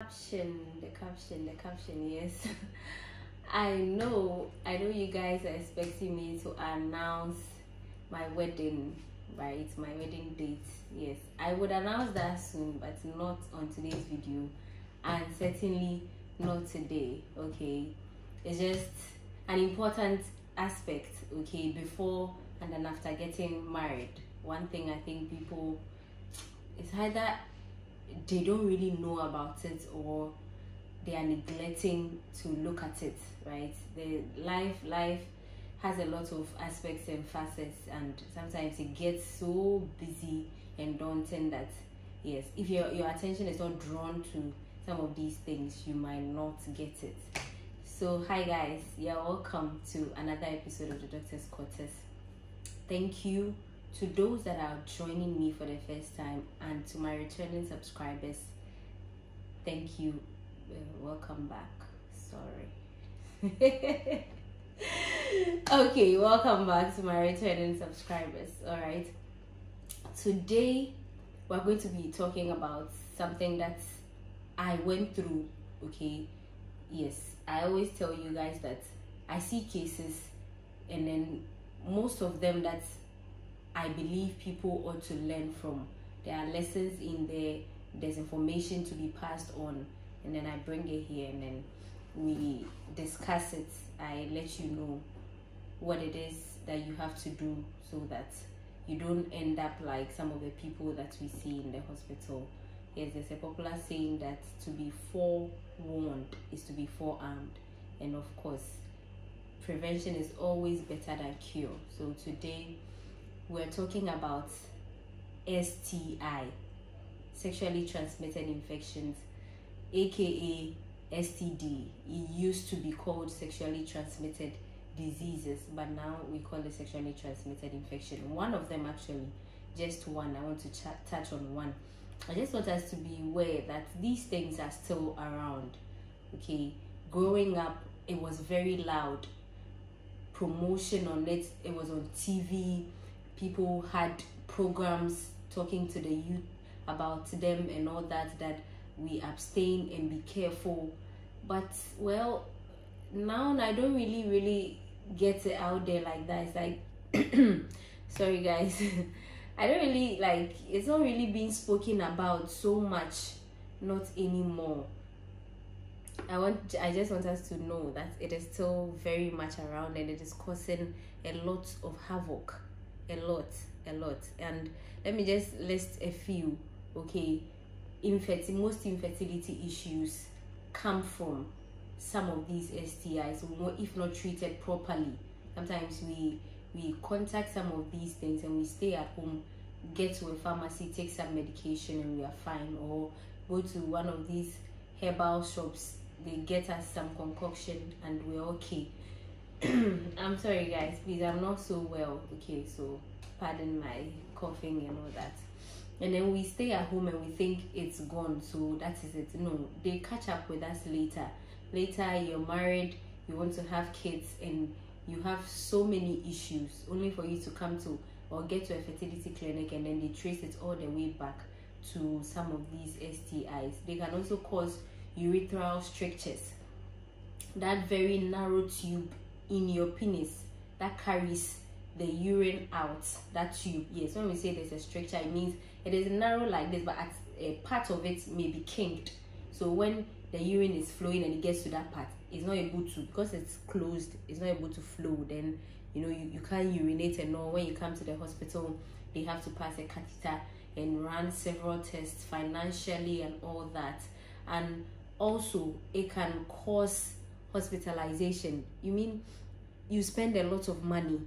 caption the caption the caption yes. I know i know you guys are expecting me to announce my wedding right? My wedding date yes. I would announce that soon but not on today's video and certainly not today okay? It's just an important aspect okay before and then after getting married. One thing i think people it's either they don't really know about it or they are neglecting to look at it right? The life life has a lot of aspects and facets and sometimes it gets so busy and daunting that yes if your your attention is not drawn to some of these things you might not get it. So hi guys yeah welcome to another episode of the doctor's quarters. Thank you to those that are joining me for the first time and to my returning subscribers thank you. Uh, welcome back. Sorry. Okay welcome back to my returning subscribers. All right. Today we're going to be talking about something that i went through okay? Yes i always tell you guys that i see cases and then most of them that i believe people ought to learn from there are lessons in there there's information to be passed on and then i bring it here and then we discuss it I let you know what it is that you have to do so that you don't end up like some of the people that we see in the hospital. Yes, there's a popular saying that to be forewarned is to be forearmed. And of course, prevention is always better than cure. So today we're talking about STI, sexually transmitted infections, aka STD. It used to be called sexually transmitted diseases, but now we call it sexually transmitted infection. One of them, actually, just one. I want to touch on one. I just want us to be aware that these things are still around. Okay, growing up, it was very loud. Promotion on it, it was on TV. People had programs talking to the youth about them and all that. That we abstain and be careful. But well now i don't really really get it out there like that. It's like sorry guys. I don't really like it's not really being spoken about so much not anymore. I want i just want us to know that it is still very much around and it is causing a lot of havoc a lot a lot and let me just list a few okay infertility, most infertility issues come from some of these STIs, if not treated properly. Sometimes we we contact some of these things and we stay at home, get to a pharmacy, take some medication, and we are fine. Or go to one of these herbal shops, they get us some concoction, and we're okay. I'm sorry, guys. Please, I'm not so well. Okay, so pardon my coughing and all that and then we stay at home and we think it's gone so that is it no they catch up with us later later you're married you want to have kids and you have so many issues only for you to come to or get to a fertility clinic and then they trace it all the way back to some of these STIs. They can also cause urethral strictures. That very narrow tube in your penis that carries the urine out. That tube, yes, when we say there's a stricture, it means it is narrow like this but at a part of it may be kinked so when the urine is flowing and it gets to that part it's not able to because it's closed it's not able to flow then you know you, you can't urinate and all. When you come to the hospital they have to pass a catheter and run several tests financially and all that. And also it can cause hospitalization you mean you spend a lot of money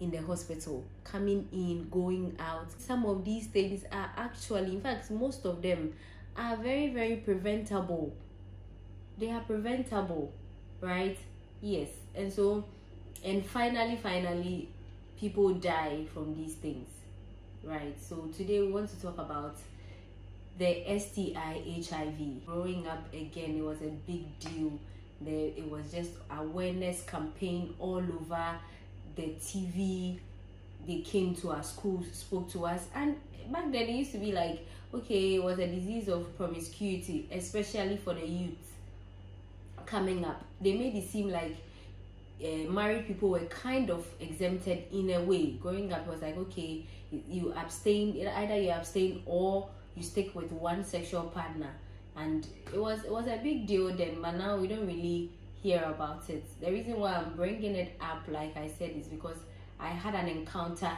in the hospital, coming in, going out. Some of these things are actually, in fact, most of them are very, very preventable. They are preventable, right? Yes. And so, and finally, finally, people die from these things, right? So, today we want to talk about the STI HIV. Growing up again, it was a big deal. There, it was just awareness campaign all over the TV, they came to our school, spoke to us, and back then it used to be like, okay, it was a disease of promiscuity, especially for the youth coming up. They made it seem like uh, married people were kind of exempted in a way. Growing up, was like, okay, you abstain, either you abstain or you stick with one sexual partner. And it was it was a big deal then, but now we don't really hear about it. The reason why I'm bringing it up, like I said, is because I had an encounter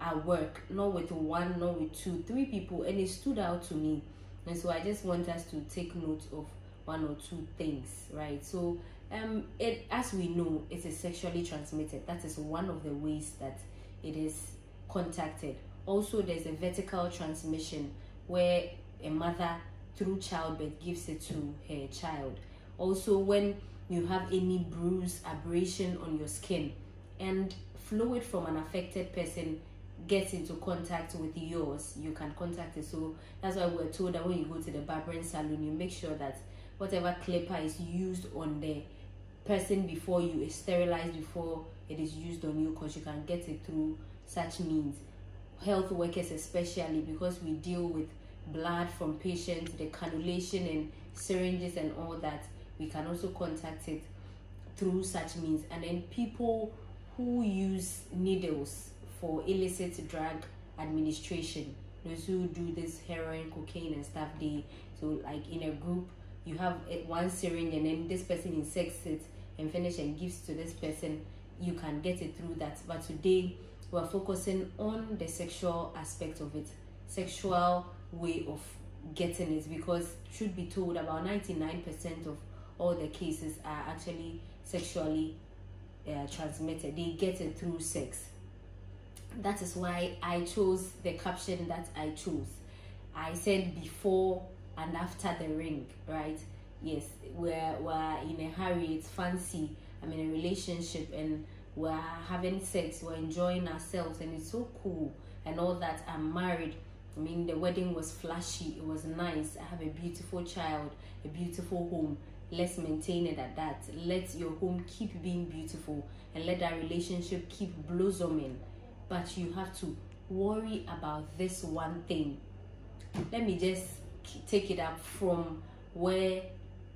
at work, not with one, not with two, three people, and it stood out to me. And so I just want us to take note of one or two things, right? So um it as we know it is sexually transmitted. That is one of the ways that it is contacted. Also there's a vertical transmission where a mother through childbirth gives it to her child. Also when you have any bruise, abrasion on your skin, and fluid from an affected person gets into contact with yours, you can contact it. So that's why we're told that when you go to the barbering salon, you make sure that whatever clipper is used on the person before you is sterilized before it is used on you because you can get it through such means. Health workers, especially because we deal with blood from patients, the cannulation and syringes and all that we can also contact it through such means. And then people who use needles for illicit drug administration those who do this heroin cocaine and stuff they so like in a group you have one syringe and then this person insects it and finish and gives to this person you can get it through that. But today we're focusing on the sexual aspect of it. Sexual way of getting it because should be told about 99% of all the cases are actually sexually uh, transmitted. They get it through sex. That is why I chose the caption that I chose. I said before and after the ring, right? Yes, we're, we're in a hurry, it's fancy. I'm in a relationship and we're having sex, we're enjoying ourselves, and it's so cool and all that. I'm married. I mean, the wedding was flashy, it was nice. I have a beautiful child, a beautiful home let's maintain it at that let your home keep being beautiful and let that relationship keep blossoming but you have to worry about this one thing let me just take it up from where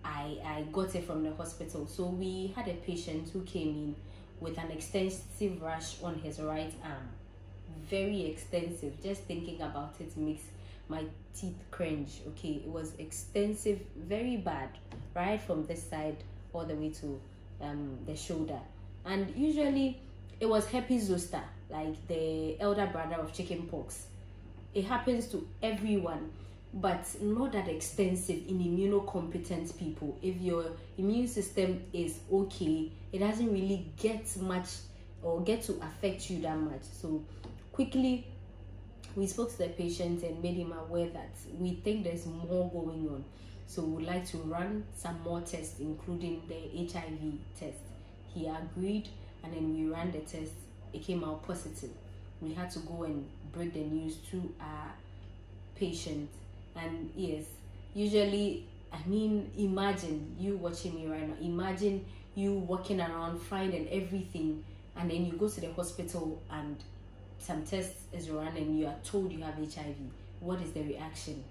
I, I got it from the hospital. So we had a patient who came in with an extensive rash on his right arm. Very extensive. Just thinking about it makes my teeth cringe. Okay it was extensive very bad right from this side all the way to um the shoulder. And usually it was herpes zoster like the elder brother of chicken pox. It happens to everyone but not that extensive in immunocompetent people. If your immune system is okay it doesn't really get much or get to affect you that much. So quickly we spoke to the patient and made him aware that we think there's more going on. So we'd like to run some more tests, including the HIV test. He agreed, and then we ran the test. It came out positive. We had to go and break the news to our patient. And yes, usually, I mean, imagine you watching me right now. Imagine you walking around finding everything, and then you go to the hospital and some tests is run and you are told you have HIV, what is the reaction?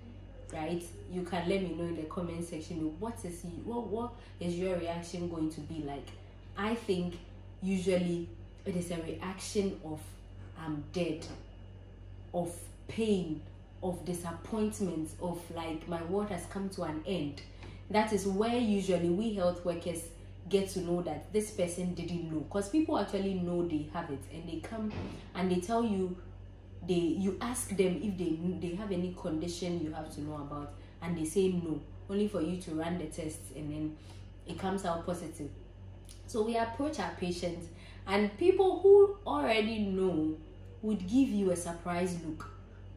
Right? You can let me know in the comment section what is what what is your reaction going to be like? I think usually it is a reaction of I'm dead, of pain, of disappointment, of like my world has come to an end. That is where usually we health workers get to know that this person didn't know. Because people actually know they have it and they come and they tell you they you ask them if they they have any condition you have to know about and they say no only for you to run the tests and then it comes out positive. So we approach our patients and people who already know would give you a surprise look.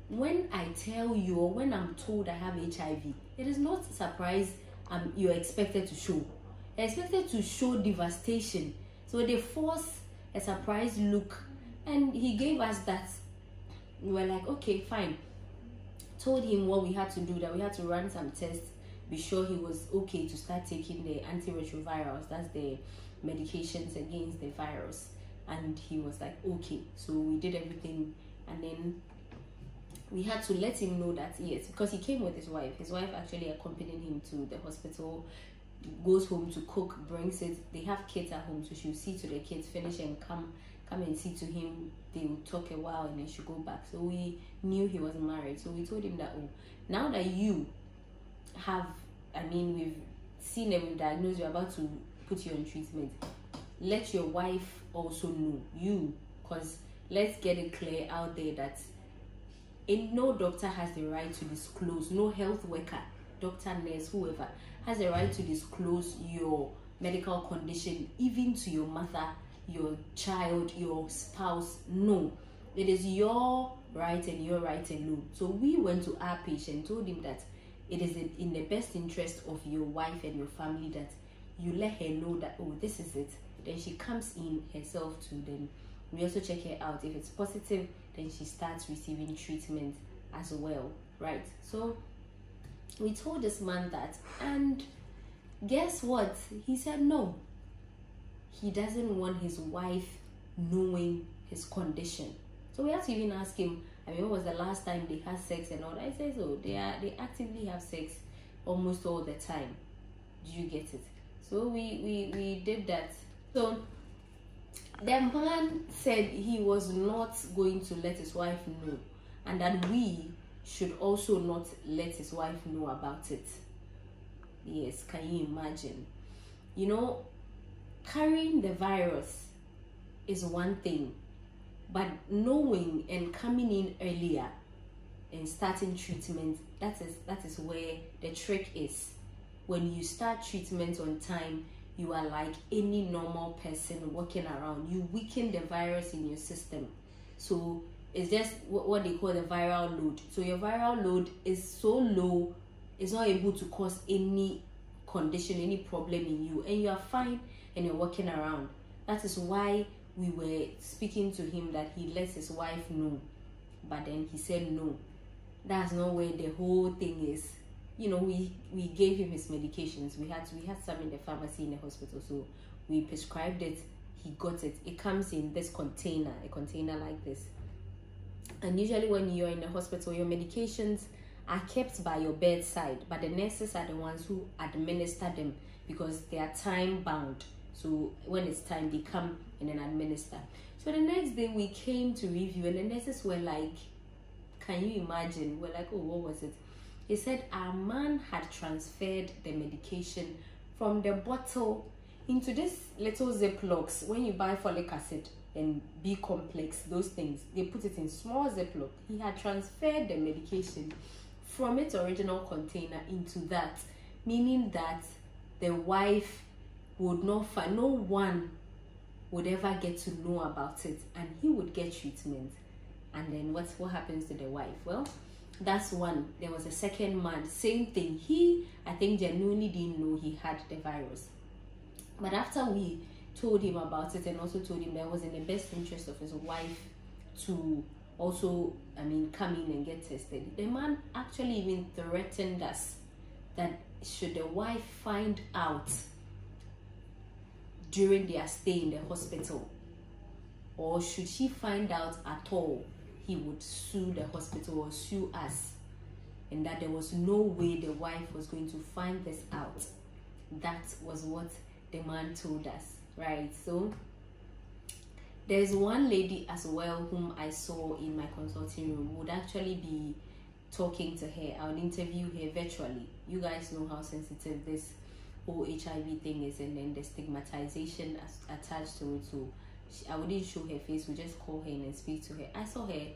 When i tell you or when i'm told i have hiv it is not surprise um, you're expected to show expected to show devastation. So they force a surprise look, and he gave us that. We were like, okay, fine. Told him what we had to do, that we had to run some tests, be sure he was okay to start taking the antiretrovirals, that's the medications against the virus. and he was like okay so we did everything and then we had to let him know that yes because he came with his wife his wife actually accompanied him to the hospital goes home to cook brings it they have kids at home so she'll see to the kids finish and come come and see to him. They will talk a while and then she'll go back. So we knew he was married. So we told him that oh now that you have i mean we've seen and we've diagnosed you're about to put you on treatment let your wife also know you because let's get it clear out there that in no doctor has the right to disclose no health worker doctor nurse whoever has a right to disclose your medical condition even to your mother your child your spouse. No. It is your right and your right alone. So we went to our patient told him that it is in the best interest of your wife and your family that you let her know that oh this is it. Then she comes in herself to then we also check her out. If it's positive then she starts receiving treatment as well right? So we told this man that and guess what? He said no. He doesn't want his wife knowing his condition. So we had to even ask him i mean when was the last time they had sex and all? That i said so they are they actively have sex almost all the time. Do you get it? So we we we did that. So the man said he was not going to let his wife know. And that we should also not let his wife know about it. Yes can you imagine? You know carrying the virus is one thing but knowing and coming in earlier and starting treatment that is that is where the trick is. When you start treatment on time you are like any normal person walking around. You weaken the virus in your system. So it's just what they call the viral load. So your viral load is so low it's not able to cause any condition any problem in you and you are fine and you're walking around. That is why we were speaking to him that he lets his wife know but then he said no. That's not where the whole thing is. You know we we gave him his medications. We had we had some in the pharmacy in the hospital so we prescribed it. He got it. It comes in this container a container like this and usually when you're in the hospital your medications are kept by your bedside but the nurses are the ones who administer them because they are time bound so when it's time they come and then administer. So the next day we came to review and the nurses were like can you imagine? We're like oh what was it? He said our man had transferred the medication from the bottle into this little ziplocs. When you buy folic acid and b complex those things they put it in small ziploc. He had transferred the medication from its original container into that meaning that the wife would not find no one would ever get to know about it and he would get treatment. And then what's what happens to the wife? Well that's one. There was a second man same thing. He i think genuinely didn't know he had the virus. But after we told him about it and also told him that it was in the best interest of his wife to also i mean come in and get tested. The man actually even threatened us that should the wife find out during their stay in the hospital or should she find out at all he would sue the hospital or sue us and that there was no way the wife was going to find this out. That was what the man told us right so there's one lady as well whom i saw in my consulting room would actually be talking to her i would interview her virtually you guys know how sensitive this whole hiv thing is and then the stigmatization attached to it so she, I wouldn't show her face. We just call her and speak to her. I saw her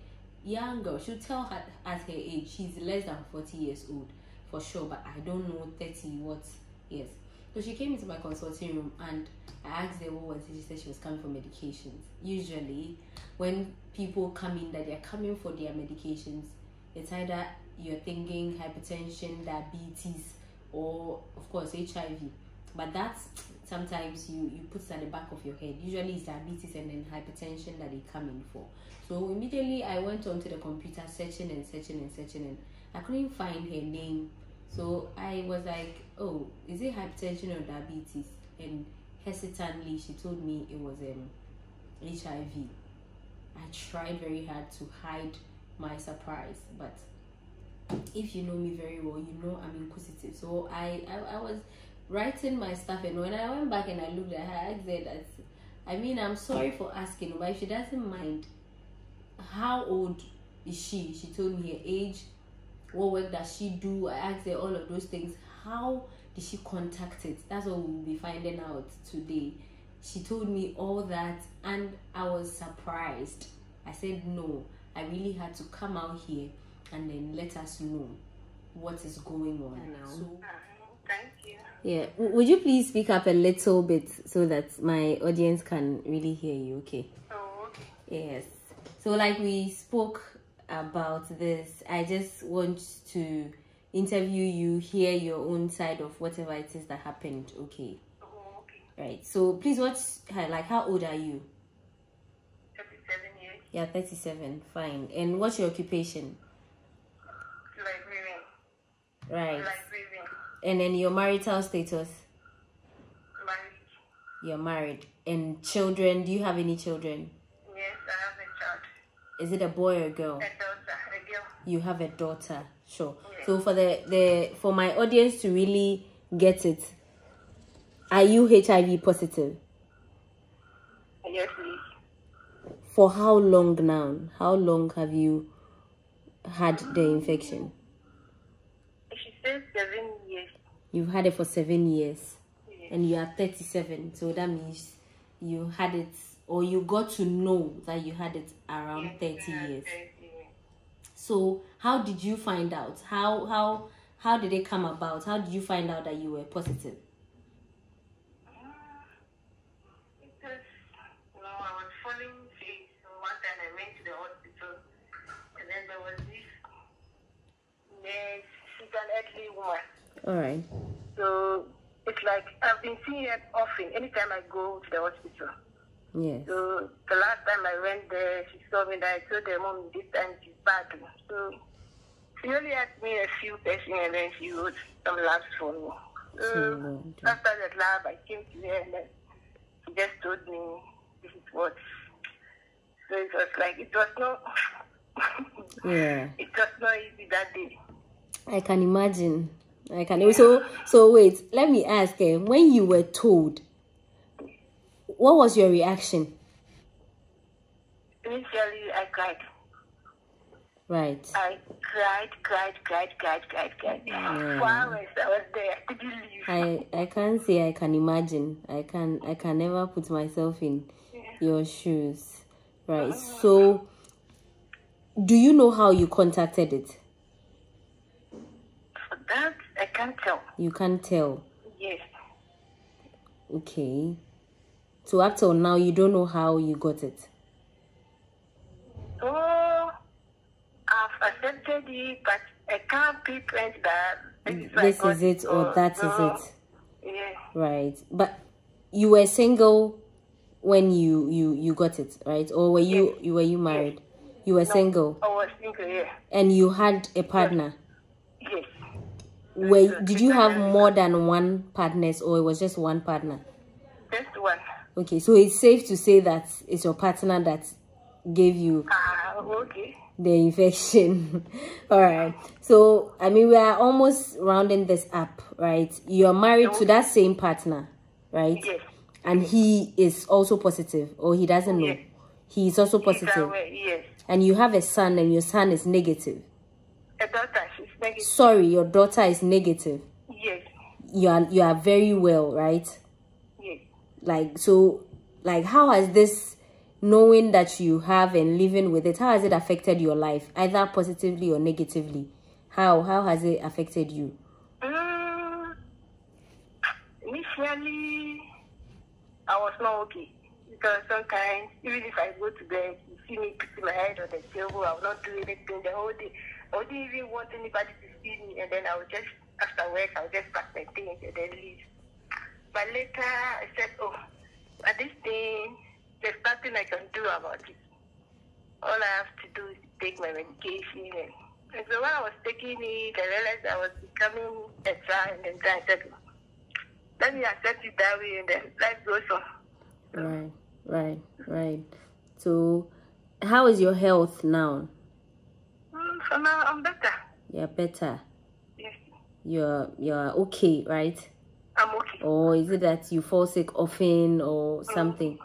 young girl. She'll tell her at her age she's less than forty years old for sure, but I don't know thirty what years. So she came into my consulting room and I asked her what was it. She said she was coming for medications. Usually, when people come in that they're coming for their medications, it's either you're thinking hypertension, diabetes, or of course HIV. But that's sometimes you you put it at the back of your head usually it's diabetes and then hypertension that they come in for so immediately i went onto the computer searching and searching and searching and i couldn't find her name so i was like oh is it hypertension or diabetes and hesitantly she told me it was um HIV. I tried very hard to hide my surprise, but if you know me very well, you know I'm inquisitive. So I, I, I was writing my stuff, and when I went back and I looked at her, I said, I mean, I'm sorry for asking, but if she doesn't mind, how old is she? She told me her age, what work does she do? I asked her all of those things. How did she contact it? That's what we'll be finding out today. She told me all that, and I was surprised. I said, No, I really had to come out here and then let us know what is going on now. So, Thank you. yeah, W- would you please speak up a little bit so that my audience can really hear you? Okay. Oh, okay. Yes. So, like we spoke about this, I just want to interview you, hear your own side of whatever it is that happened. Okay. Oh, okay. Right. So, please, what's like? How old are you? 37 years. Yeah, thirty-seven. Fine. And what's your occupation? Librarian. Right. Librarian. And then your marital status? Married. You're married. And children? Do you have any children? Yes, I have a child. Is it a boy or a girl? A daughter. A girl. you have a daughter sure so for the the for my audience to really get it are you hiv positive Yes, please. for how long now how long have you had the infection She says seven years. you've had it for seven years Yes. and you are 37 so that means you had it or you got to know that you had it around 30 Yes, years 30 years. so how did you find out how how how did it come about how did you find out that you were positive ah, Because, you know, I was falling sick. So one time I went to the hospital, and then there was this nurse. She's an elderly woman. all right So it's like I've been seeing her often anytime I go to the hospital. Yes So the last time I went there, she saw me that I told her mom this time she's bad. So she only asked me a few questions and then she wrote some labs for me. So after that lab, I came to her and she just told me this is what. So it was like it was not. yeah it was not easy that day. I can imagine. I can. So, so wait. Let me ask. Eh, when you were told, what was your reaction? Initially, I cried. Right. I cried, cried, cried, cried, cried, cried. For hours I was there. I couldn't leave. I I can't say I can imagine. I can I can never put myself in your shoes. Right. Uh-huh. So, do you know how you contacted it? For that, I can't tell. You can't tell. Yes. Okay. So up till now, you don't know how you got it. Oh, I've accepted it, but I can't pinpoint that. This is, This is it, or that is so, it. Yeah. Right. But you were single when you you you got it, right? Or were you you were you married? You were single I was single, yeah. and you had a partner. Yes. Were did you have more than one partners or it was just one partner? Okay, so it's safe to say that it's your partner that gave you Ah, okay. the infection. All right. So, I mean, we are almost rounding this up, right? You're married to that same partner, right? Yes. And he is also positive, or he doesn't know. Yes. He is also positive. yes. And you have a son, and your son is negative. A daughter, she's negative. Sorry, your daughter is negative. Yes. You are you are very well, right? Like so, like how has this knowing that you have and living with it, how has it affected your life, either positively or negatively? How how has it affected you? Mm, initially, I was not okay because sometimes, even if I go to bed, you see me putting my head on the table, I will not do anything the whole day. I wouldn't even want anybody to see me, and then I would just, after work, I would just pack my things and then leave. But later, I said, oh, at this thing, there's nothing I can do about it. All I have to do is take my medication. And, and so when I was taking it, I realized I was becoming a child, and then I said, let me accept it that way, and then life goes on. Right. Right, right. So, how is your health now? Mm, so now I'm better. You're better. Yes, You're you're okay, right? I'm okay. Or is it that you fall sick often or something?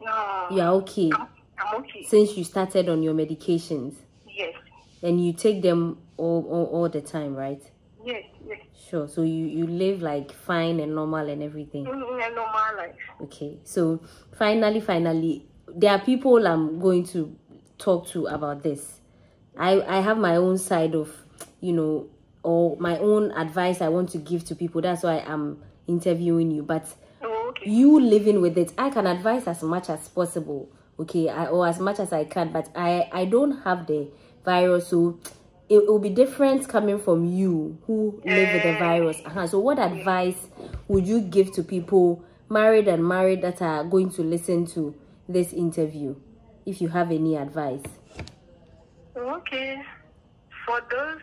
No, You're okay I'm, I'm okay. since you started on your medications, Yes, and you take them all all, all the time, right? yes, yes. Sure. So you you live like fine and normal and everything. Mm, mm, normal life. Okay. So finally, finally, there are people I'm going to talk to about this. I I have my own side of, you know, or my own advice I want to give to people. That's why I'm interviewing you. But Oh, okay. you living with it, I can advise as much as possible. Okay, I, or as much as I can. But I I don't have the virus, so it will be different coming from you who live with the virus. Uh-huh. So, what advice would you give to people married and married that are going to listen to this interview? If you have any advice, Okay. For those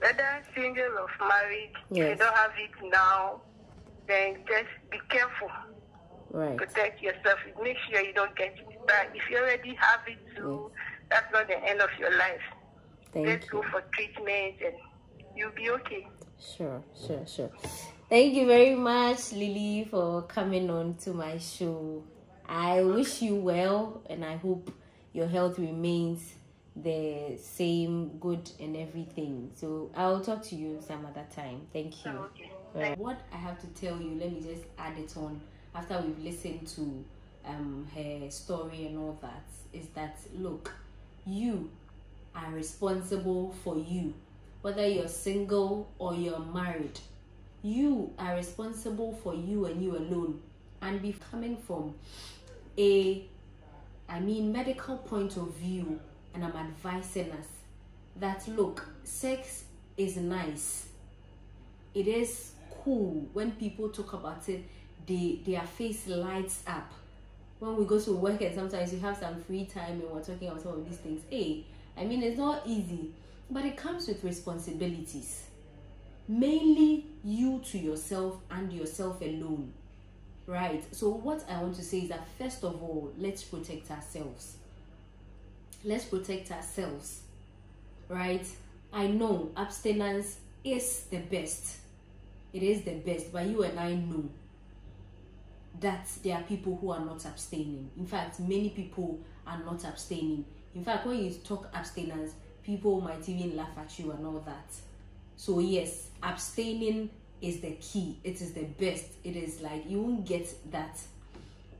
whether single or married, if you don't have it now, then just be careful. right? Protect yourself. Make sure you don't get it. But if you already have it too, that's not the end of your life. Thank Just you. go for treatment and you'll be okay. Sure, sure, sure. Thank you very much, Lily, for coming on to my show. I wish you well and I hope your health remains the same, good, and everything. So I'll talk to you some other time. Thank you. Okay. Right. What I have to tell you, let me just add it on after we've listened to um, her story and all that, is that look, you are responsible for you, whether you're single or you're married. You are responsible for you and you alone. And be coming from a, I mean, medical point of view, and I'm advising us that look, sex is nice. It is cool. When people talk about it they their face lights up. When we go to work and sometimes you have some free time and we're talking about some of these things hey i mean it's not easy but it comes with responsibilities. Mainly you to yourself and yourself alone. Right? So what i want to say is that first of all let's protect ourselves let's protect ourselves right? I know abstinence is the best. It is the best but you and i know that there are people who are not abstaining. In fact many people are not abstaining. In fact when you talk abstinence people might even laugh at you and all that. So yes abstaining is the key. It is the best. It is like you won't get that.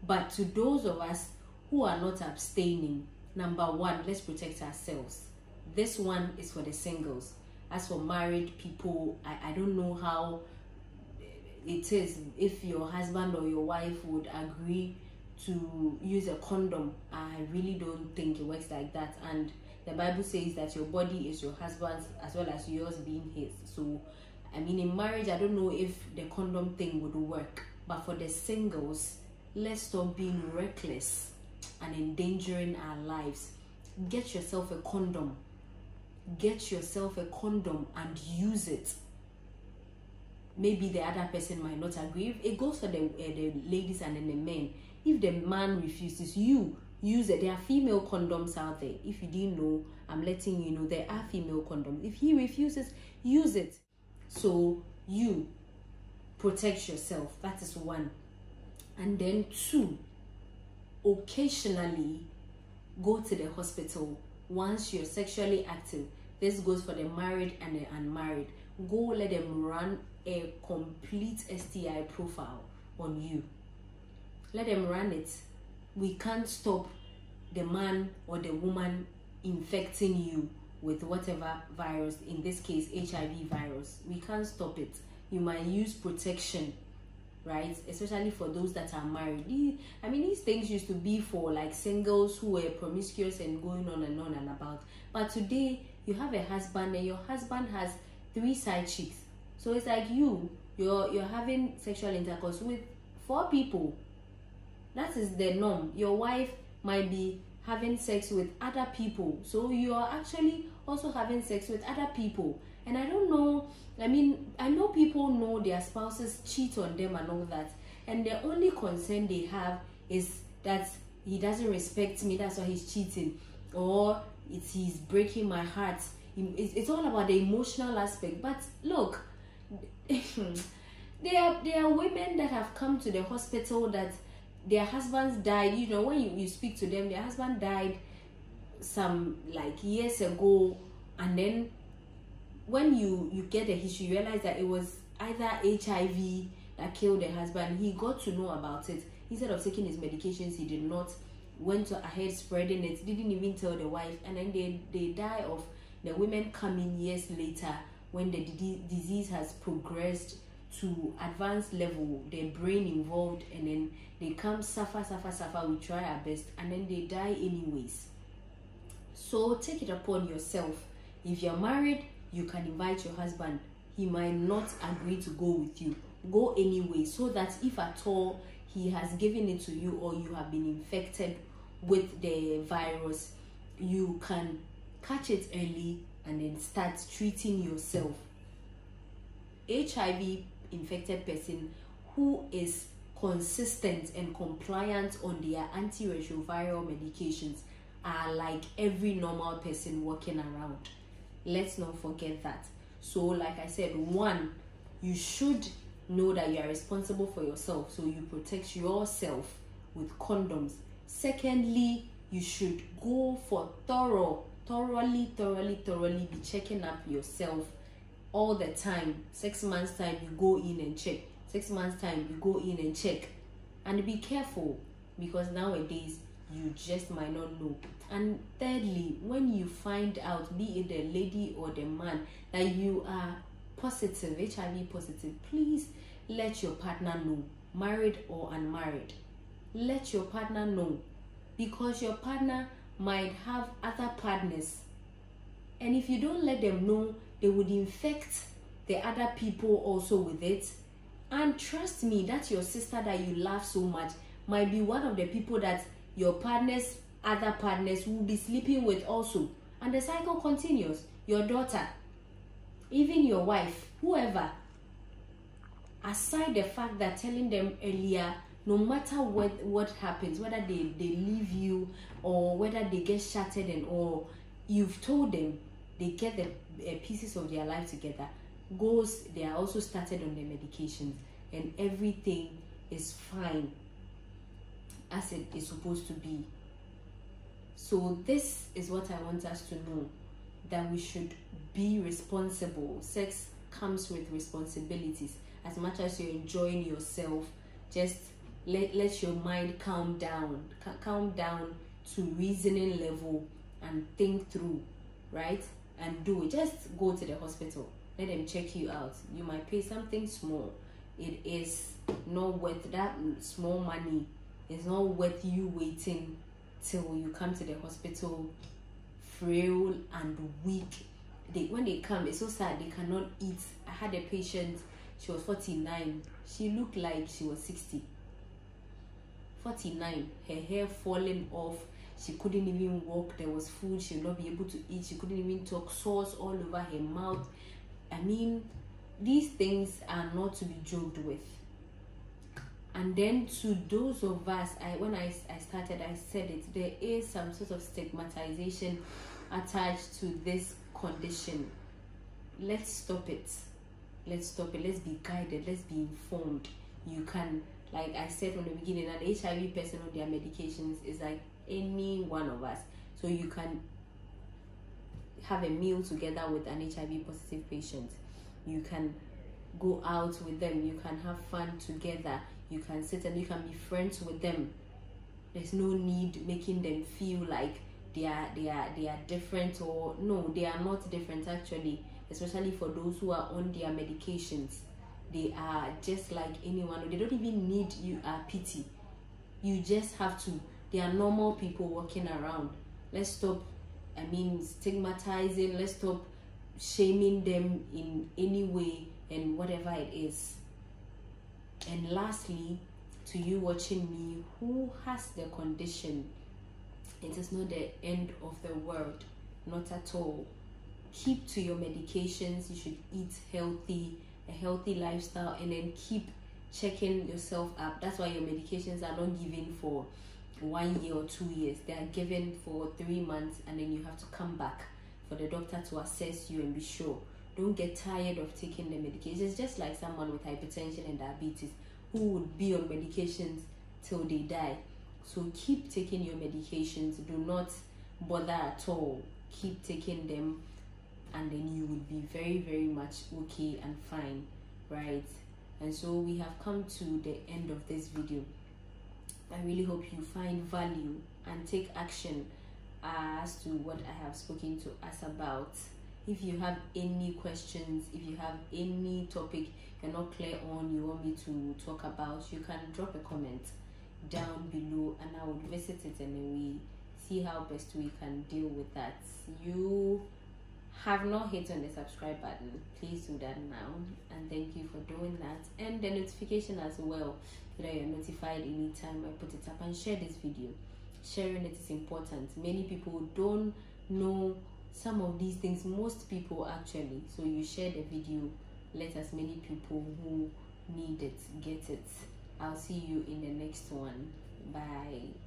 But to those of us who are not abstaining number one let's protect ourselves. This one is for the singles. As for married people i, I don't know how it is. If your husband or your wife would agree to use a condom i really don't think it works like that. And the bible says that your body is your husband's as well as yours being his. So i mean in marriage i don't know if the condom thing would work. But for the singles let's stop being reckless and endangering our lives. Get yourself a condom. Get yourself a condom and use it. Maybe the other person might not agree. It goes for the, uh, the ladies and then the men. If the man refuses you use it. There are female condoms out there. If you didn't know i'm letting you know there are female condoms. If he refuses use it. So you protect yourself. That is one. And then two occasionally go to the hospital once you're sexually active. This goes for the married and the unmarried. Go let them run a complete sti profile on you. Let them run it. We can't stop the man or the woman infecting you with whatever virus in this case hiv virus. We can't stop it. You might use protection right? Especially for those that are married. I mean these things used to be for like singles who were promiscuous and going on and on and about. But today you have a husband and your husband has three side chicks. So it's like you you're you're having sexual intercourse with four people. That is the norm. Your wife might be having sex with other people. So you are actually also having sex with other people and i don't know i mean i know people know their spouses cheat on them and all that. And the only concern they have is that he doesn't respect me that's why he's cheating. Or it's he's breaking my heart. It's, all about the emotional aspect. But look there are there are women that have come to the hospital that their husbands died. You know when you, you speak to them their husband died some like years ago. And then when you you get the history you realize that it was either hiv that killed the husband. He got to know about it. Instead of taking his medications he did not. Went ahead spreading it. Didn't even tell the wife. And then they they die of the women coming years later when the disease has progressed to advanced level. Their brain involved. And then they come suffer suffer suffer. We try our best. And then they die anyways. So take it upon yourself. If you're married you can invite your husband he might not agree to go with you. Go anyway so that if at all he has given it to you or you have been infected with the virus you can catch it early and then start treating yourself. Hiv infected person who is consistent and compliant on their antiretroviral medications are like every normal person walking around let's not forget that. So like i said one you should know that you are responsible for yourself. So you protect yourself with condoms. Secondly you should go for thorough thoroughly thoroughly thoroughly be checking up yourself all the time. Six months time you go in and check. Six months time you go in and check. And be careful because nowadays you just might not know and thirdly when you find out be it the lady or the man that you are positive hiv positive please let your partner know married or unmarried. Let your partner know. Because your partner might have other partners. And if you don't let them know they would infect the other people also with it. And trust me that your sister that you love so much might be one of the people that your partners other partners will be sleeping with also. And the cycle continues. Your daughter even your wife whoever aside the fact that telling them earlier no matter what what happens whether they they leave you or whether they get shattered and all you've told them they get the uh, pieces of their life together. Goes they are also started on their medications and everything is fine as it is supposed to be so this is what i want us to know that we should be responsible. Sex comes with responsibilities. As much as you're enjoying yourself just let, let your mind calm down. Calm down to reasoning level and think through right? And do it. Just go to the hospital. Let them check you out. You might pay something small. It is not worth that small money. It's not worth you waiting till you come to the hospital frail and weak. They when they come it's so sad they cannot eat. I had a patient she was 49 she looked like she was 60 49 her hair falling off. She couldn't even walk there was food she would not be able to eat. She couldn't even talk sores all over her mouth. I mean these things are not to be joked with and then to those of us i when i, I started i said it there is some sort of stigmatization attached to this condition. Let's stop it. Let's stop it. Let's be guided. Let's be informed. You can like i said from the beginning an hiv person on their medications is like any one of us. So you can have a meal together with an hiv positive patient. You can go out with them. You can have fun together you can sit and you can be friends with them. There's no need making them feel like they are they are they are different or no they are not different actually especially for those who are on their medications. They are just like anyone. They don't even need you uh, pity you just have to they are normal people walking around. Let's stop i mean stigmatizing. Let's stop shaming them in any way and whatever it is and lastly to you watching me who has the condition it is not the end of the world not at all keep to your medications you should eat healthy a healthy lifestyle and then keep checking yourself up. That's why your medications are not given for one year or two years. They are given for three months, and then you have to come back for the doctor to assess you and be sure. Don't get tired of taking the medications. Just like someone with hypertension and diabetes who would be on medications till they die. So keep taking your medications. Do not bother at all. Keep taking them, and then you will be very, very much okay and fine, right? And so we have come to the end of this video. I really hope you find value and take action as to what I have spoken to us about. If you have any questions, if you have any topic you're not clear on, you want me to talk about, you can drop a comment down below and I will visit it and we see how best we can deal with that. You have not hit on the subscribe button, please do that now. And thank you for doing that. And the notification as well, so that you're notified anytime I put it up and share this video. Sharing it is important. Many people don't know some of these things, most people actually. So you share the video, let as many people who need it get it. I'll see you in the next one. Bye.